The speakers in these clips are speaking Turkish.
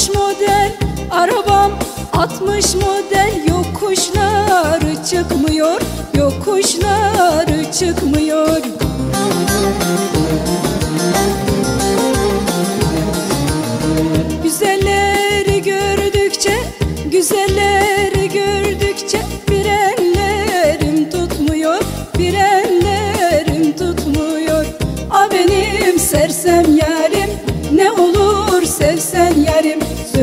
60 model arabam 60 model. Yokuşları çıkmıyor yokuşları çıkmıyor. Güzelleri gördükçe güzeller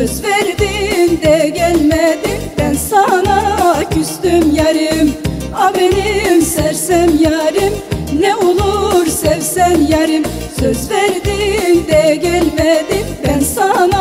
Söz verdin de gelmedin. Ben sana küstüm yarim. A benim sersem yarim. Ne olur sevsen yarim. Söz verdin de gelmedin. Ben sana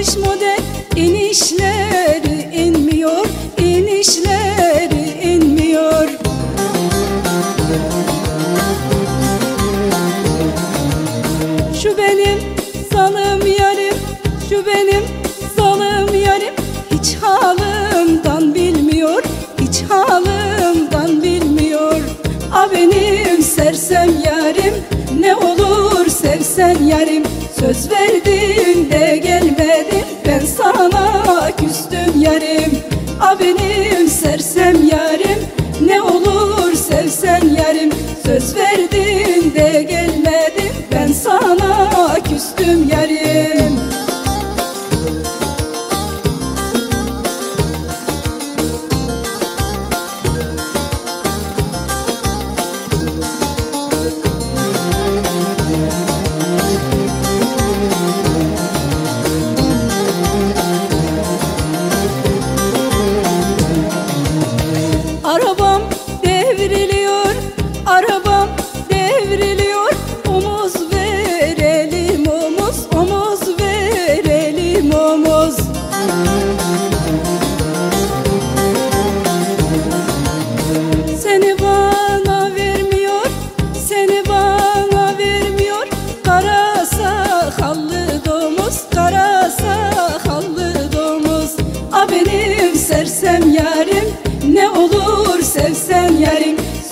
60 model İnişleri inmiyor inişleri inmiyor. Şu benim zalim yarim Şu benim zalim yarim Hiç halımdan bilmiyor Hiç halımdan bilmiyor. A benim sersem yarim Ne olur sevsen yarim Söz verdin de gelmedin benim sersem yarim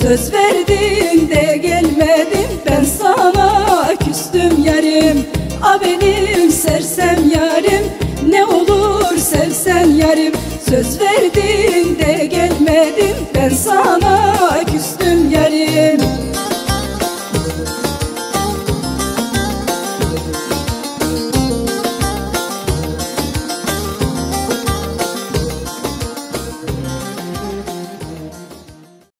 Söz verdin de gelmedim ben sana Küstüm yarim, a benim sersem yarim. Ne olur sevsen yarim. Söz verdin de gelmedim ben sana